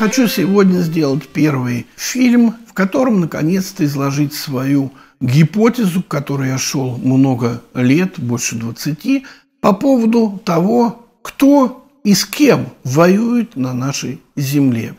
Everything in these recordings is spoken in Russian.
Хочу сегодня сделать первый фильм, в котором наконец-то изложить свою гипотезу, к которой я шел много лет, больше 20, по поводу того, кто и с кем воюет на нашей земле.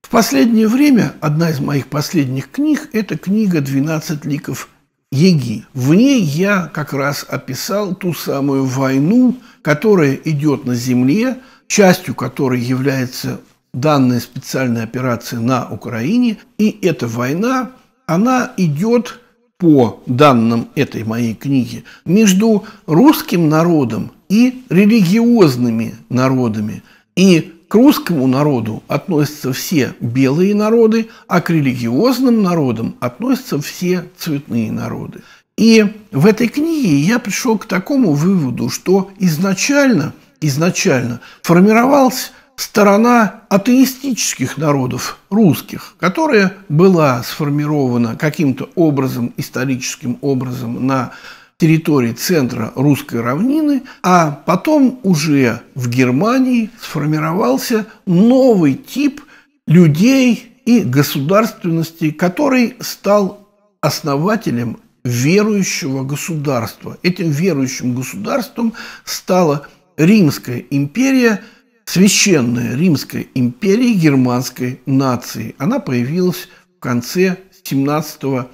В последнее время одна из моих последних книг – это книга «12 ликов Еги». В ней я как раз описал ту самую войну, которая идет на земле, частью которой является данная специальная операция на Украине. И эта война, она идет по данным этой моей книги между русским народом и религиозными народами. И к русскому народу относятся все белые народы, а к религиозным народам относятся все цветные народы. И в этой книге я пришел к такому выводу, что изначально, изначально формировался сторона атеистических народов русских, которая была сформирована каким-то образом, историческим образом на территории центра русской равнины, а потом уже в Германии сформировался новый тип людей и государственности, который стал основателем верующего государства. Этим верующим государством стала Римская империя, священная Римская империя германской нации. Она появилась в конце 17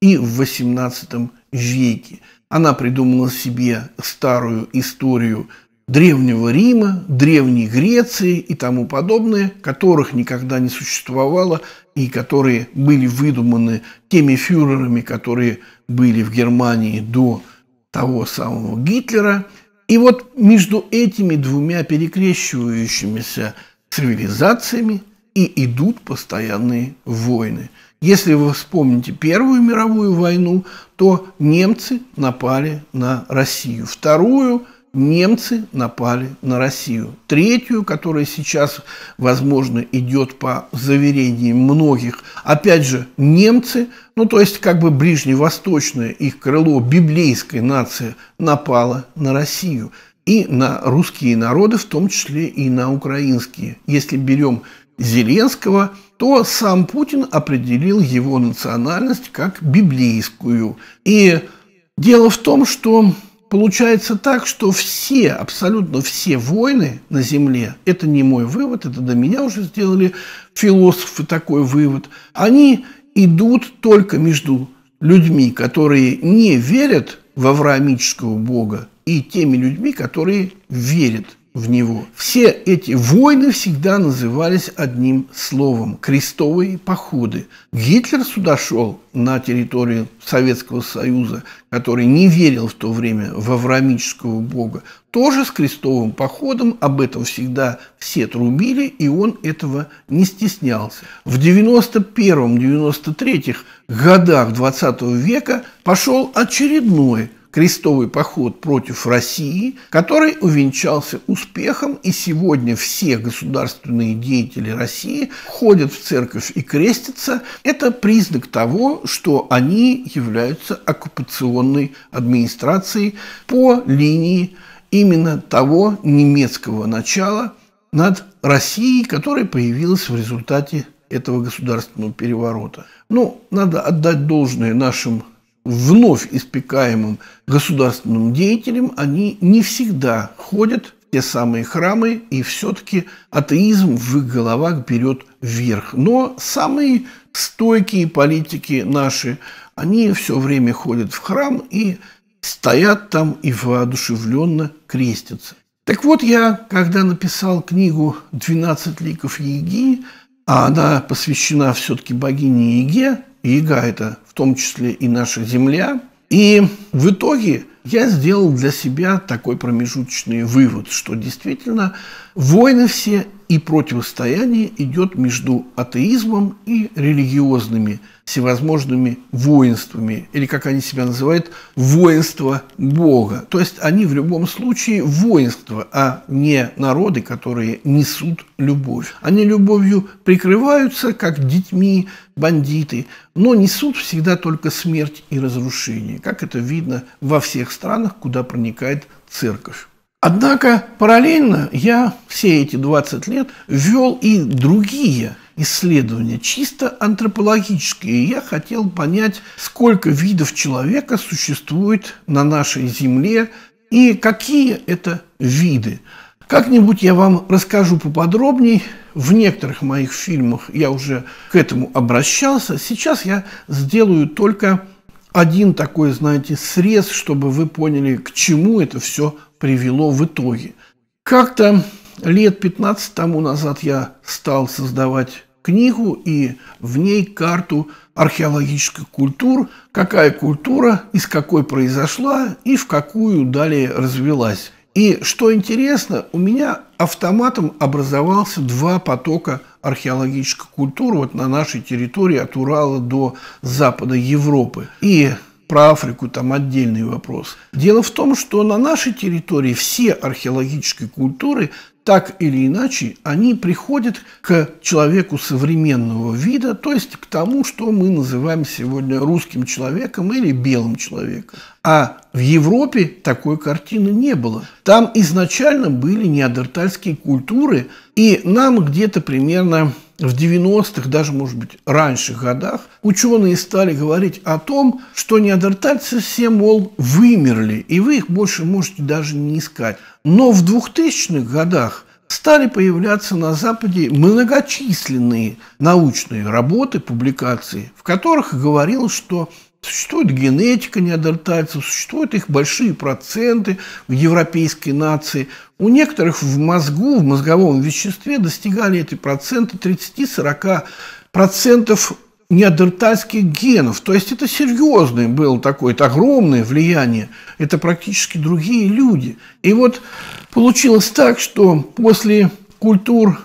и в 18 веке. Она придумала себе старую историю Древнего Рима, Древней Греции и тому подобное, которых никогда не существовало и которые были выдуманы теми фюрерами, которые были в Германии до того самого Гитлера. И вот между этими двумя перекрещивающимися цивилизациями и идут постоянные войны – если вы вспомните Первую мировую войну, то немцы напали на Россию. Вторую немцы напали на Россию. Третью, которая сейчас, возможно, идет по заверениям многих, опять же, немцы, ну то есть как бы ближневосточное их крыло, библейская нация напала на Россию и на русские народы, в том числе и на украинские. Если берем Зеленского, то сам Путин определил его национальность как библейскую. И дело в том, что получается так, что все, абсолютно все войны на Земле, это не мой вывод, это до меня уже сделали философы такой вывод, они идут только между людьми, которые не верят в авраамического Бога, и теми людьми, которые верят в него. Все эти войны всегда назывались одним словом – крестовые походы. Гитлер сюда шел на территорию Советского Союза, который не верил в то время в авраамического бога, тоже с крестовым походом, об этом всегда все трубили, и он этого не стеснялся. В 91-93 годах 20 века пошел очередной крестовый поход против России, который увенчался успехом, и сегодня все государственные деятели России ходят в церковь и крестятся. Это признак того, что они являются оккупационной администрацией по линии именно того немецкого начала над Россией, которая появилась в результате этого государственного переворота. Ну, надо отдать должное нашим вновь испекаемым государственным деятелям, они не всегда ходят в те самые храмы, и все-таки атеизм в их головах берет вверх. Но самые стойкие политики наши, они все время ходят в храм и стоят там и воодушевленно крестятся. Так вот, я, когда написал книгу «12 ликов Еги», а она посвящена все-таки богине Еге, Ега – это в том числе и наша Земля. И в итоге я сделал для себя такой промежуточный вывод, что действительно войны все и противостояние идет между атеизмом и религиозными всевозможными воинствами, или как они себя называют, воинство Бога. То есть они в любом случае воинство, а не народы, которые несут любовь. Они любовью прикрываются, как детьми бандиты, но несут всегда только смерть и разрушение, как это видно во всех странах, куда проникает церковь. Однако параллельно я все эти 20 лет вел и другие исследования чисто антропологические. Я хотел понять, сколько видов человека существует на нашей Земле и какие это виды. Как-нибудь я вам расскажу поподробнее. В некоторых моих фильмах я уже к этому обращался. Сейчас я сделаю только один такой, знаете, срез, чтобы вы поняли, к чему это все привело в итоге. Как-то лет 15 тому назад я стал создавать книгу и в ней карту археологических культур, какая культура из какой произошла и в какую далее развелась. И что интересно, у меня автоматом образовался два потока археологической культуры вот на нашей территории от Урала до запада Европы. И про Африку там отдельный вопрос. Дело в том, что на нашей территории все археологические культуры так или иначе, они приходят к человеку современного вида, то есть к тому, что мы называем сегодня русским человеком или белым человеком. А в Европе такой картины не было. Там изначально были неандертальские культуры, и нам где-то примерно в 90-х, даже, может быть, раньше годах, ученые стали говорить о том, что неандертальцы все, мол, вымерли, и вы их больше можете даже не искать. Но в 2000-х годах стали появляться на Западе многочисленные научные работы, публикации, в которых говорилось, что Существует генетика неандертальцев, существуют их большие проценты в европейской нации. У некоторых в мозгу, в мозговом веществе достигали эти проценты 30-40 процентов неандертальских генов. То есть это серьезное было такое, это огромное влияние. Это практически другие люди. И вот получилось так, что после культур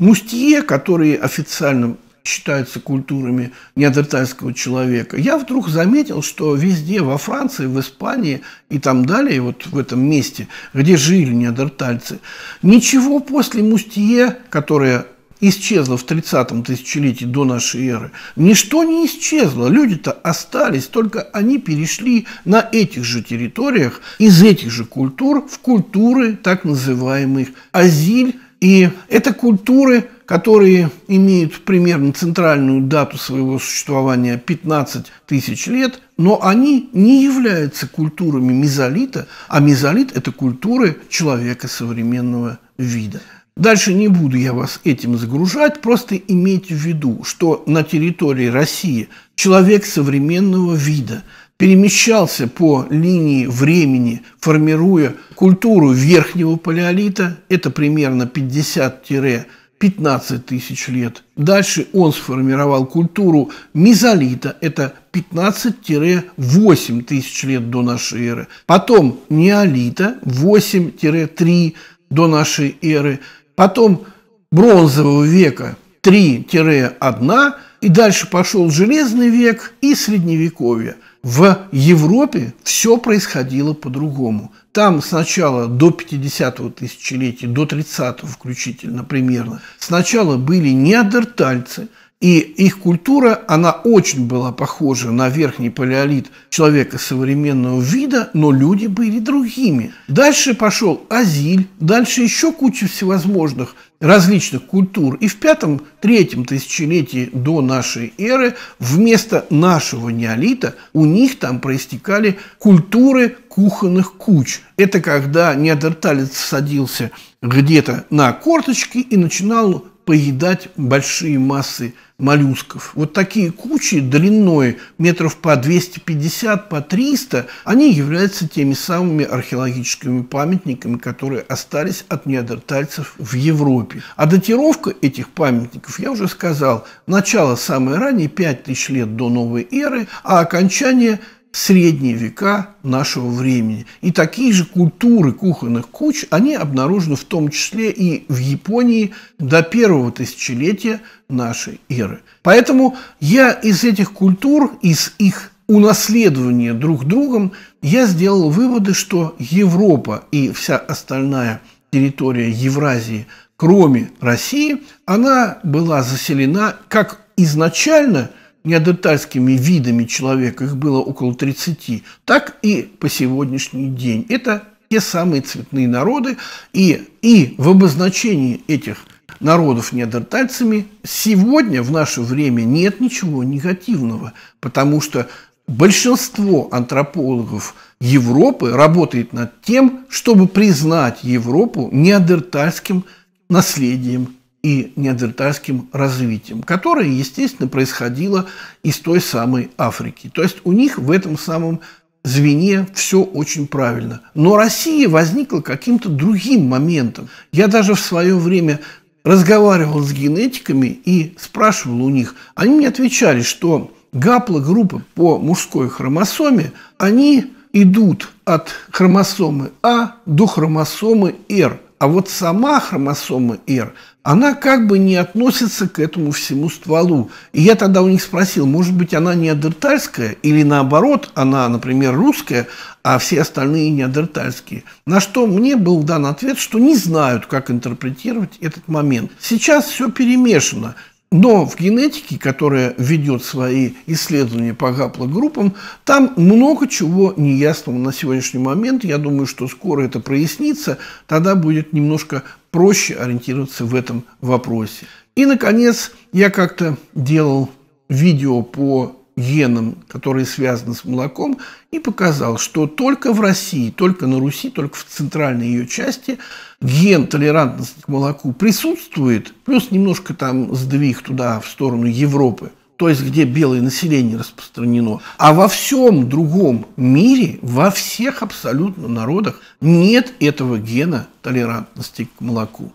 Мустье, которые официально считаются культурами неандертальского человека, я вдруг заметил, что везде, во Франции, в Испании и там далее, вот в этом месте, где жили неандертальцы, ничего после Мустье, которое исчезло в 30-м тысячелетии до нашей эры. Ничто не исчезло, люди-то остались, только они перешли на этих же территориях, из этих же культур, в культуры так называемых азиль. И это культуры, которые имеют примерно центральную дату своего существования 15 тысяч лет, но они не являются культурами мезолита, а мезолит – это культуры человека современного вида. Дальше не буду я вас этим загружать, просто имейте в виду, что на территории России человек современного вида перемещался по линии времени, формируя культуру верхнего палеолита, это примерно 50 15 тысяч лет. Дальше он сформировал культуру мезолита, это 15-8 тысяч лет до нашей эры. Потом неолита, 8-3 до нашей эры. Потом бронзового века 3-1, и дальше пошел железный век и средневековье. В Европе все происходило по-другому. Там сначала до 50-го тысячелетия, до 30-го включительно примерно, сначала были неандертальцы – и их культура, она очень была похожа на верхний палеолит человека современного вида, но люди были другими. Дальше пошел Азиль, дальше еще куча всевозможных различных культур. И в пятом-третьем тысячелетии до нашей эры вместо нашего неолита у них там проистекали культуры кухонных куч. Это когда неандерталец садился где-то на корточки и начинал поедать большие массы моллюсков. Вот такие кучи длиной метров по 250, по 300, они являются теми самыми археологическими памятниками, которые остались от неандертальцев в Европе. А датировка этих памятников, я уже сказал, начало самое раннее, 5000 лет до новой эры, а окончание средние века нашего времени. И такие же культуры кухонных куч, они обнаружены в том числе и в Японии до первого тысячелетия нашей эры. Поэтому я из этих культур, из их унаследования друг другом, я сделал выводы, что Европа и вся остальная территория Евразии, кроме России, она была заселена как изначально – неандертальскими видами человека, их было около 30, так и по сегодняшний день. Это те самые цветные народы, и, и в обозначении этих народов неандертальцами, сегодня, в наше время, нет ничего негативного, потому что большинство антропологов Европы работает над тем, чтобы признать Европу неандертальским наследием и неандертальским развитием, которое, естественно, происходило из той самой Африки. То есть у них в этом самом звене все очень правильно. Но Россия возникла каким-то другим моментом. Я даже в свое время разговаривал с генетиками и спрашивал у них. Они мне отвечали, что гаплогруппы по мужской хромосоме, они идут от хромосомы А до хромосомы Р. А вот сама хромосома R, она как бы не относится к этому всему стволу. И я тогда у них спросил, может быть, она неандертальская или наоборот, она, например, русская, а все остальные неандертальские. На что мне был дан ответ, что не знают, как интерпретировать этот момент. Сейчас все перемешано. Но в генетике, которая ведет свои исследования по гаплогруппам, там много чего неясного на сегодняшний момент. Я думаю, что скоро это прояснится, тогда будет немножко проще ориентироваться в этом вопросе. И, наконец, я как-то делал видео по генам, которые связаны с молоком, и показал, что только в России, только на Руси, только в центральной ее части ген толерантности к молоку присутствует, плюс немножко там сдвиг туда, в сторону Европы, то есть где белое население распространено. А во всем другом мире, во всех абсолютно народах нет этого гена толерантности к молоку.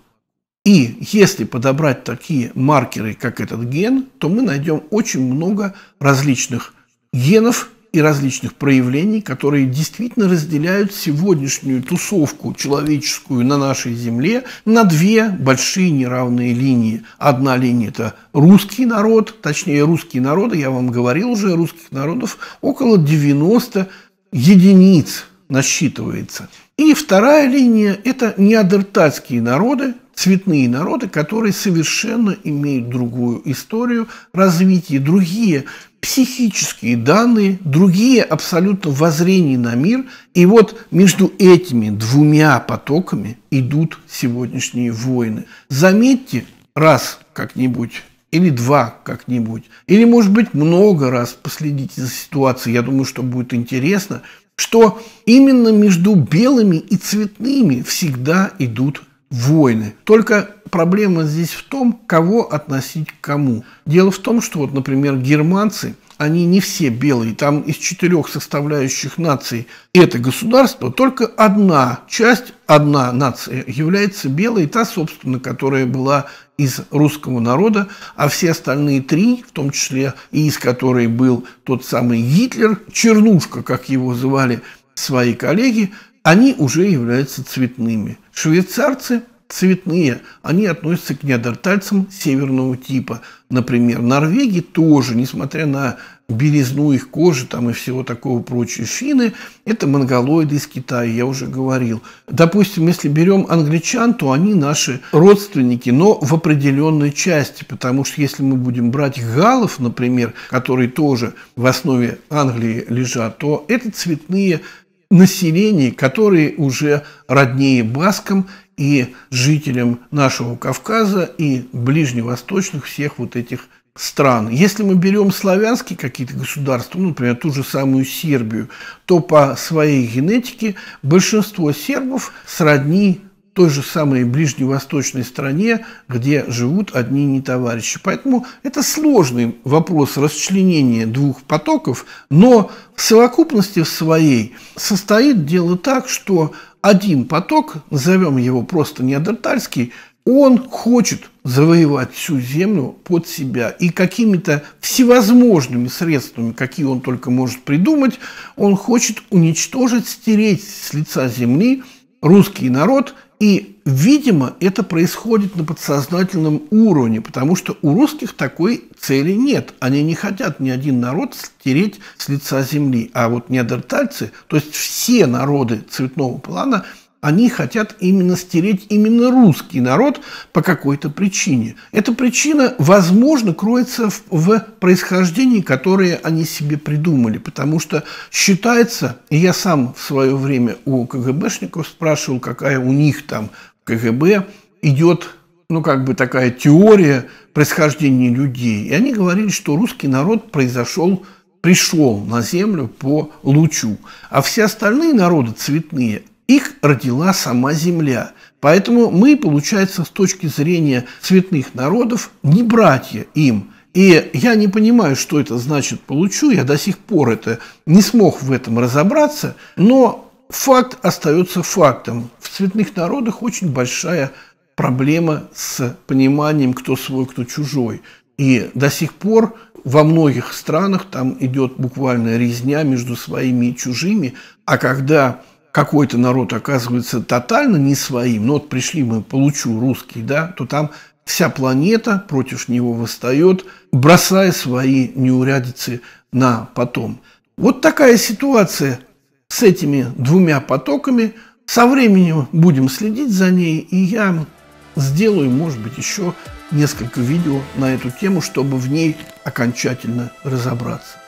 И если подобрать такие маркеры, как этот ген, то мы найдем очень много различных генов и различных проявлений, которые действительно разделяют сегодняшнюю тусовку человеческую на нашей Земле на две большие неравные линии. Одна линия – это русский народ, точнее, русские народы, я вам говорил уже, русских народов около 90 единиц насчитывается. И вторая линия – это неандертальские народы, цветные народы, которые совершенно имеют другую историю развития, другие психические данные, другие абсолютно воззрения на мир. И вот между этими двумя потоками идут сегодняшние войны. Заметьте, раз как-нибудь или два как-нибудь, или, может быть, много раз последите за ситуацией, я думаю, что будет интересно, что именно между белыми и цветными всегда идут войны. Только проблема здесь в том, кого относить к кому. Дело в том, что вот, например, германцы, они не все белые. Там из четырех составляющих наций это государство только одна часть, одна нация является белой, та, собственно, которая была из русского народа, а все остальные три, в том числе и из которой был тот самый Гитлер, Чернушка, как его звали свои коллеги, они уже являются цветными. Швейцарцы цветные, они относятся к неандертальцам северного типа. Например, Норвегии тоже, несмотря на белизну их кожи там и всего такого прочего. Финны – это монголоиды из Китая, я уже говорил. Допустим, если берем англичан, то они наши родственники, но в определенной части, потому что если мы будем брать галов, например, которые тоже в основе Англии лежат, то это цветные населения, которые уже роднее баскам и жителям нашего Кавказа и ближневосточных всех вот этих стран. Если мы берем славянские какие-то государства, ну, например, ту же самую Сербию, то по своей генетике большинство сербов сродни той же самой ближневосточной стране, где живут одни не товарищи. Поэтому это сложный вопрос расчленения двух потоков, но в совокупности своей состоит дело так, что один поток, назовем его просто неандертальский, он хочет завоевать всю землю под себя. И какими-то всевозможными средствами, какие он только может придумать, он хочет уничтожить, стереть с лица земли русский народ и, видимо, это происходит на подсознательном уровне, потому что у русских такой цели нет. Они не хотят ни один народ стереть с лица земли. А вот неандертальцы, то есть все народы цветного плана – они хотят именно стереть именно русский народ по какой-то причине. Эта причина, возможно, кроется в, в происхождении, которое они себе придумали, потому что считается, и я сам в свое время у КГБшников спрашивал, какая у них там КГБ идет ну, как бы такая теория происхождения людей. И они говорили, что русский народ произошел, пришел на землю по лучу. А все остальные народы цветные, их родила сама земля. Поэтому мы, получается, с точки зрения цветных народов, не братья им. И я не понимаю, что это значит «получу», я до сих пор это не смог в этом разобраться, но факт остается фактом. В цветных народах очень большая проблема с пониманием, кто свой, кто чужой. И до сих пор во многих странах там идет буквально резня между своими и чужими, а когда какой-то народ оказывается тотально не своим, ну вот пришли мы, получу русский, да, то там вся планета против него восстает, бросая свои неурядицы на потом. Вот такая ситуация с этими двумя потоками. Со временем будем следить за ней, и я сделаю, может быть, еще несколько видео на эту тему, чтобы в ней окончательно разобраться.